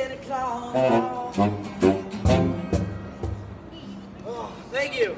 Santa Claus. Oh, thank you.